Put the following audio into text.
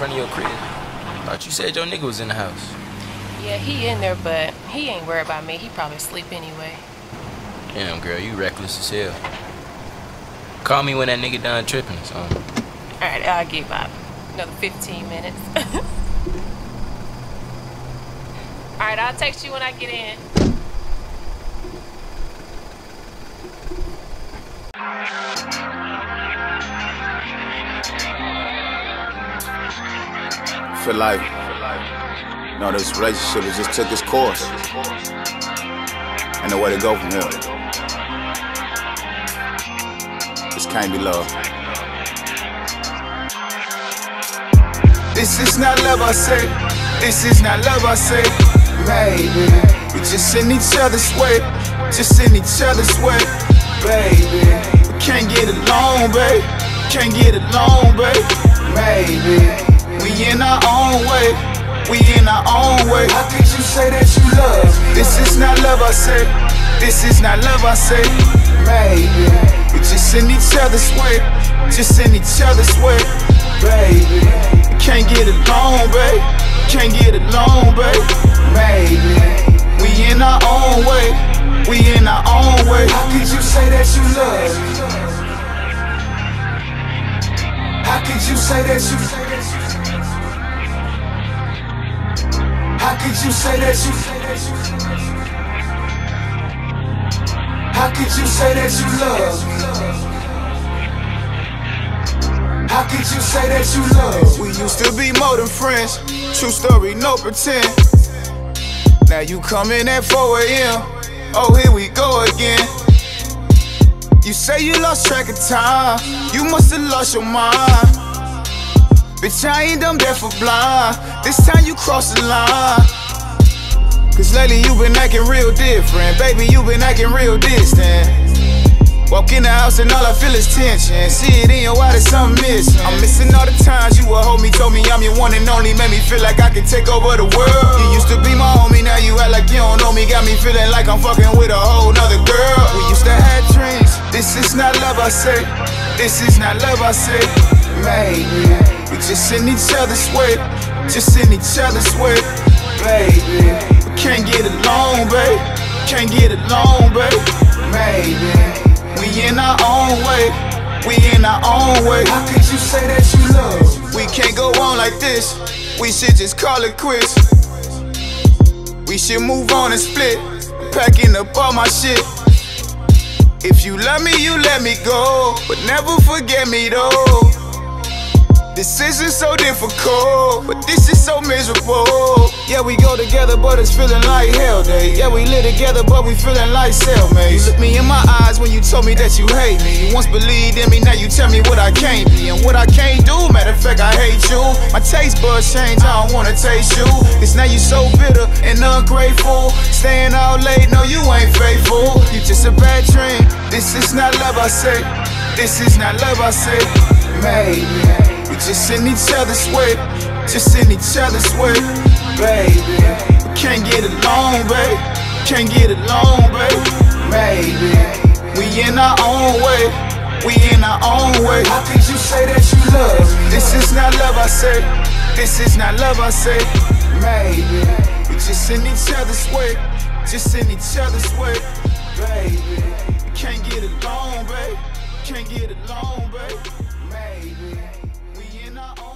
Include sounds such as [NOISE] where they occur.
front of your crib. Thought you said your nigga was in the house. Yeah, he in there, but he ain't worried about me. He probably asleep anyway. Damn, girl, you reckless as hell. Call me when that nigga done tripping or something. Alright, I'll give about another 15 minutes. [LAUGHS] Alright, I'll text you when I get in. Feel like, know, this relationship has just took its course. And the way to go from here. This can't be love. This is not love, I say. This is not love, I say. Baby, we just in each other's way. Just in each other's way. Baby, we can't get along, babe. Can't get along, babe. Baby. We we in our own way. How could you say that you love me? This is not love, I say. This is not love, I say. Baby, we just in each other's way, just in each other's way. Baby, we can't get it along, babe. Can't get along, babe. Baby, we in our own way, we in our own way. How could you say that you love me? How could you say that you? Could you say that you? How could you say that you love? How could you say that you love? We used to be more than friends. True story, no pretend. Now you coming at 4 a.m. Oh, here we go again. You say you lost track of time. You must have lost your mind. Bitch, I ain't dumb, deaf or blind. This time you cross the line. Cause lately you been acting real different. Baby, you been acting real distant. Walk in the house and all I feel is tension. See it in your eyes, something missing. I'm missing all the times you would hold me, told me I'm your one and only. Made me feel like I can take over the world. You used to be my homie, now you act like you don't know me. Got me feeling like I'm fucking with a whole nother girl. We used to have dreams. This is not love, I say. This is not love, I say. Maybe. We just in each other's way, just in each other's way, baby. Can't get along, babe. Can't get along, babe. Maybe we in our own way, we in our own way. How could you say that you love? We can't go on like this. We should just call it quits. We should move on and split. Packing up all my shit. If you love me, you let me go. But never forget me though. Decisions so difficult, but this is so miserable. Yeah, we go together, but it's feeling like hell day. Yeah, we live together, but we feeling like cellmates. You look me in my eyes when you told me that you hate me. You once believed in me, now you tell me what I can't be and what I can't do. Matter of fact, I hate you. My taste buds change, I don't wanna taste you. Cause now you so bitter and ungrateful. Staying out late, no, you ain't faithful. You just a bad dream. This is not love, I say. This is not love, I say. Maybe. We just in each other's way, just in each other's way, baby. We can't get along, babe. Can't get along, babe. Maybe we in our own way, we in our own way. How could you say that you love me? This is not love, I say. This is not love, I say. Maybe we just in each other's way, just in each other's way, baby. We can't get along, babe. Can't get along, babe not